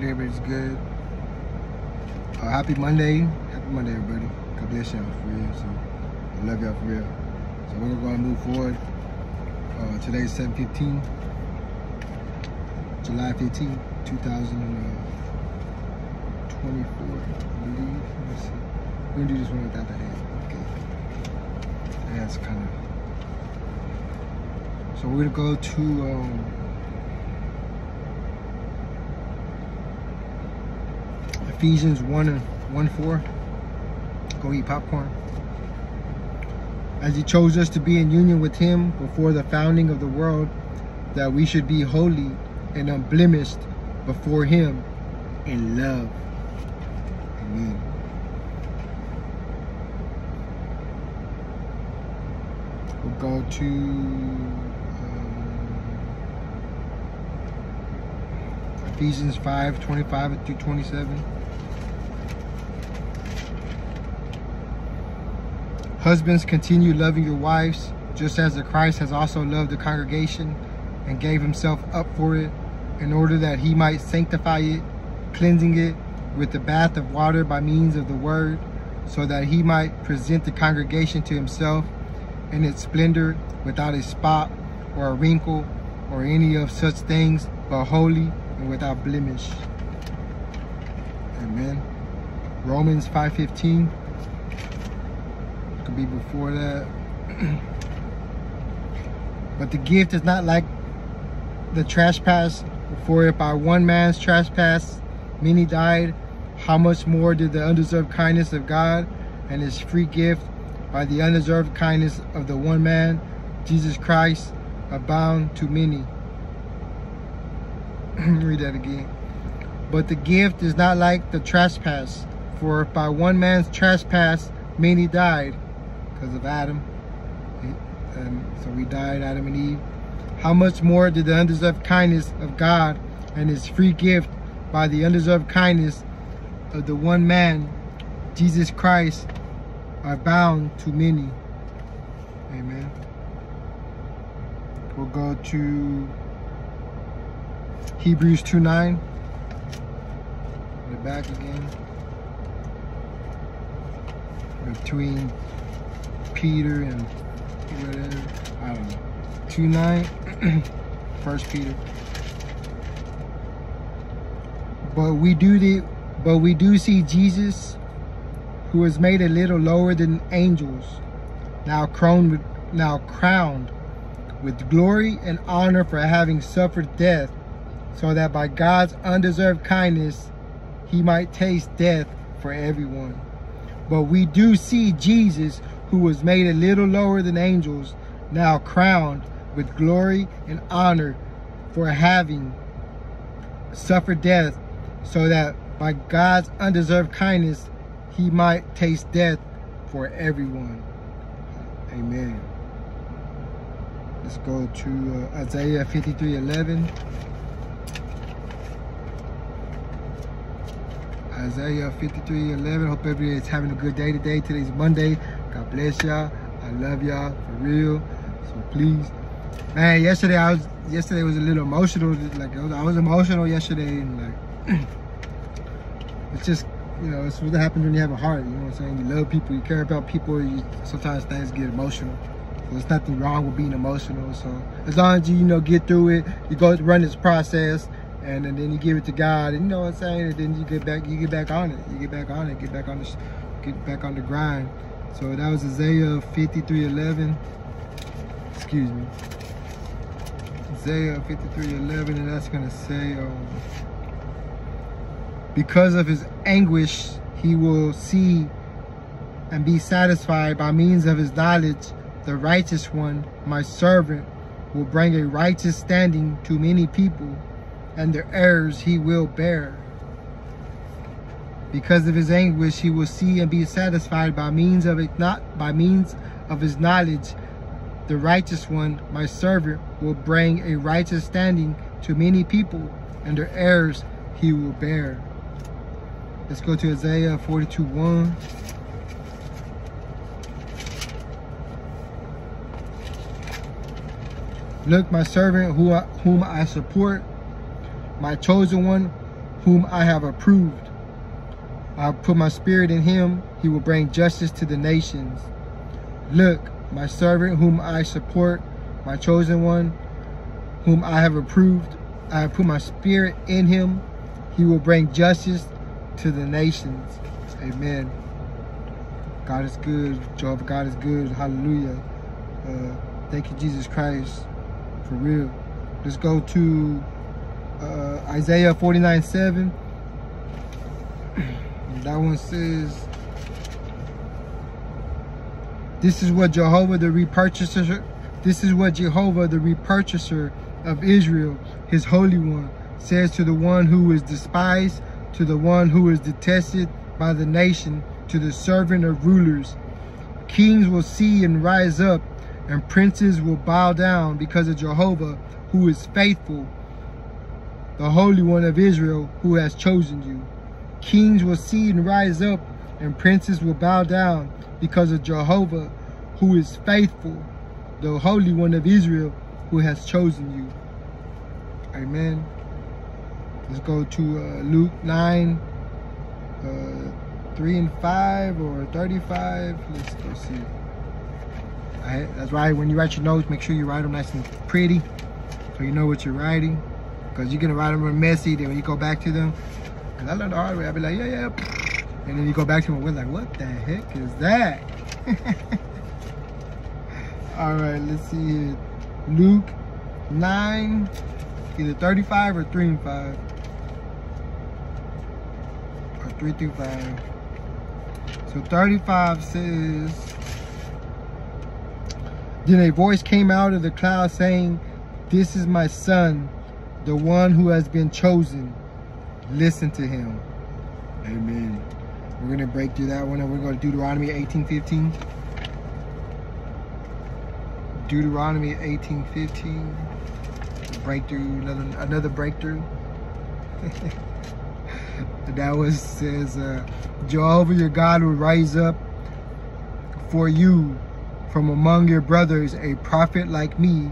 Hopefully everybody's good. Uh, happy Monday. Happy Monday, everybody. God bless y'all for real. So I love y'all for real. So we're gonna move forward. Uh, today's 7:15, July 15, 2024. I believe. Let's see. We're gonna do this one without the hand. Okay. That's kind of. So we're gonna go to. Um, Ephesians 1 and 1 4. Go eat popcorn. As he chose us to be in union with him before the founding of the world, that we should be holy and unblemished before him in love. Amen. We'll go to um, Ephesians 5 25 through 27. Husbands, continue loving your wives, just as the Christ has also loved the congregation and gave himself up for it, in order that he might sanctify it, cleansing it with the bath of water by means of the word, so that he might present the congregation to himself in its splendor, without a spot or a wrinkle or any of such things, but holy and without blemish. Amen. Romans 5.15 could be before that. but the gift is not like the trespass, for if by one man's trespass many died, how much more did the undeserved kindness of God and his free gift by the undeserved kindness of the one man, Jesus Christ, abound to many. Read that again. But the gift is not like the trespass, for if by one man's trespass many died, because of Adam, and um, so we died, Adam and Eve. How much more did the undeserved kindness of God and his free gift by the undeserved kindness of the one man, Jesus Christ, are bound to many. Amen. We'll go to Hebrews 2 9. The back again. Between Peter and whatever. I don't know. 2 9. First Peter. But we do the but we do see Jesus who was made a little lower than angels, now crowned with, now crowned with glory and honor for having suffered death, so that by God's undeserved kindness he might taste death for everyone. But we do see Jesus, who was made a little lower than angels, now crowned with glory and honor for having suffered death, so that by God's undeserved kindness he might taste death for everyone. Amen. Let's go to uh, Isaiah 53 11. Isaiah 53 11. Hope everybody is having a good day today. Today's Monday. God bless y'all. I love y'all for real. So please. Man, yesterday I was yesterday was a little emotional. Like I was, I was emotional yesterday and like it's just you know, it's what happens when you have a heart, you know what I'm saying? You love people, you care about people, you, sometimes things get emotional. So there's nothing wrong with being emotional. So as long as you, you know, get through it, you go run this process and, and then you give it to God, and you know what I'm saying? And then you get back, you get back on it. You get back on it, get back on the, get back on the grind. So that was Isaiah 53:11. Excuse me. Isaiah 53:11, and that's gonna say, um, because of his anguish, he will see and be satisfied by means of his knowledge. The righteous one, my servant, will bring a righteous standing to many people, and their errors he will bear. Because of his anguish, he will see and be satisfied by means of it, not by means of his knowledge. The righteous one, my servant, will bring a righteous standing to many people, and their errors he will bear. Let's go to Isaiah 42 1. Look, my servant who I, whom I support, my chosen one, whom I have approved. I put my spirit in him. He will bring justice to the nations. Look, my servant whom I support, my chosen one, whom I have approved. I have put my spirit in him. He will bring justice to the nations. Amen. God is good. Jehovah God is good. Hallelujah. Uh, thank you, Jesus Christ. For real. Let's go to uh, Isaiah 49 7. That one says, This is what Jehovah the repurchaser, this is what Jehovah the repurchaser of Israel, his Holy One, says to the one who is despised, to the one who is detested by the nation, to the servant of rulers. Kings will see and rise up, and princes will bow down because of Jehovah, who is faithful, the Holy One of Israel, who has chosen you. Kings will see and rise up, and princes will bow down because of Jehovah, who is faithful, the Holy One of Israel, who has chosen you. Amen. Let's go to uh, Luke 9, uh, 3 and 5 or 35. Let's go see. that's right. When you write your notes, make sure you write them nice and pretty so you know what you're writing. Because you're going to write them messy. Then when you go back to them, because I learned the hard way, I'll be like, yeah, yeah. And then you go back to them and we're like, what the heck is that? All right, let's see here. Luke 9, either 35 or 3 and 5. Or 3 through 5. So 35 says, Then a voice came out of the cloud saying, This is my son, the one who has been chosen. Listen to him. Amen. We're going to break through that one and we're going to Deuteronomy 18.15. Deuteronomy 18.15 breakthrough, another another breakthrough. that was says uh, Jehovah your God will rise up for you from among your brothers a prophet like me.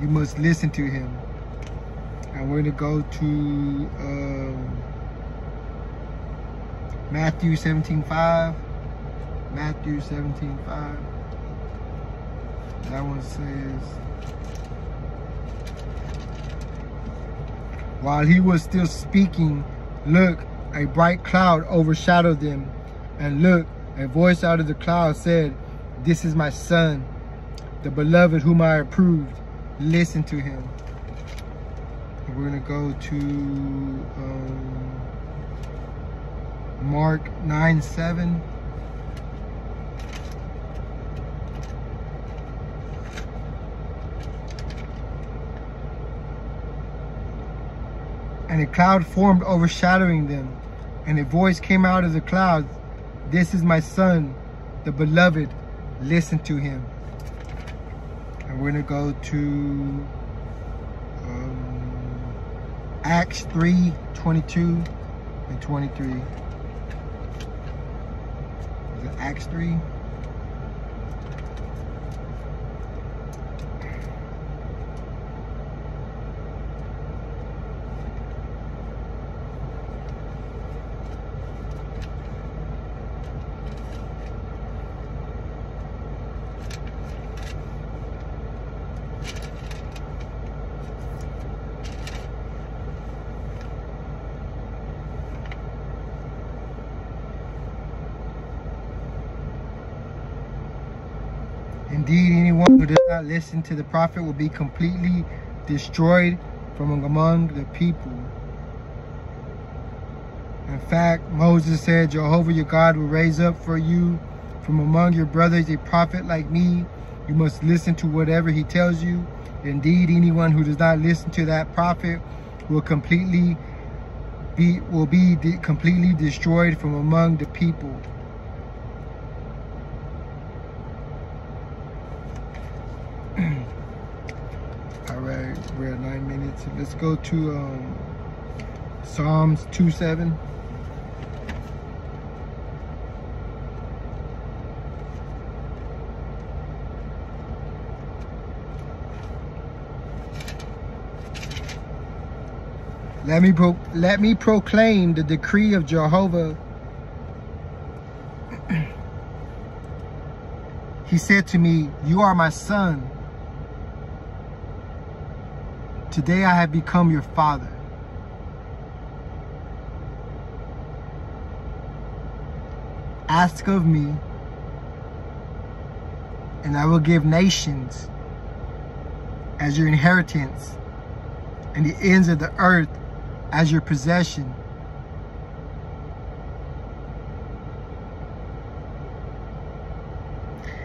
You must listen to him. And we're gonna go to um, Matthew 17:5. Matthew 17:5. That one says. While he was still speaking, look, a bright cloud overshadowed them. And look, a voice out of the cloud said, This is my son, the beloved whom I approved. Listen to him. We're to go to um, Mark 9 7. And a cloud formed overshadowing them. And a voice came out of the cloud, This is my son, the beloved. Listen to him. And we're to go to um, Acts 3, 22 and 23. Acts 3. Indeed, anyone who does not listen to the prophet will be completely destroyed from among the people. In fact, Moses said, Jehovah your God will raise up for you from among your brothers a prophet like me. You must listen to whatever he tells you. Indeed, anyone who does not listen to that prophet will completely be will be de completely destroyed from among the people. Let's go to um, Psalms 2 7. Let me let me proclaim the decree of Jehovah. he said to me, You are my son. Today I have become your father. Ask of me, and I will give nations as your inheritance, and the ends of the earth as your possession.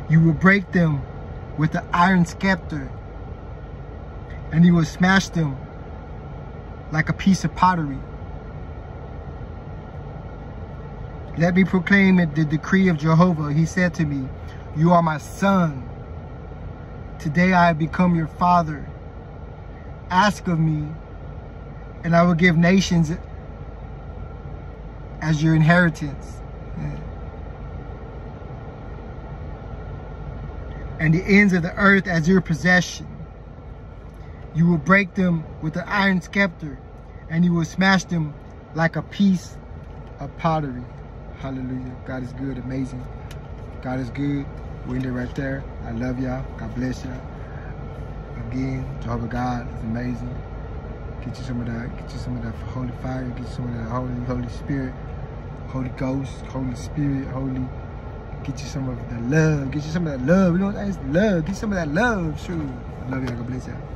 You will break them with the iron scepter, and he will smash them like a piece of pottery. Let me proclaim it the decree of Jehovah. He said to me, You are my son. Today I have become your father. Ask of me, and I will give nations as your inheritance. And the ends of the earth as your possession. You will break them with the iron scepter, and you will smash them like a piece of pottery. Hallelujah. God is good, amazing. God is good. We end it right there. I love y'all. God bless y'all. Again, Jehovah God is amazing. Get you some of that, get you some of that holy fire, get you some of that holy, Holy Spirit, Holy Ghost, Holy Spirit, Holy. Get you some of the love. Get you some of that love. You know what that is? Love. Get some of that love. Sure. I love y'all. God bless y'all.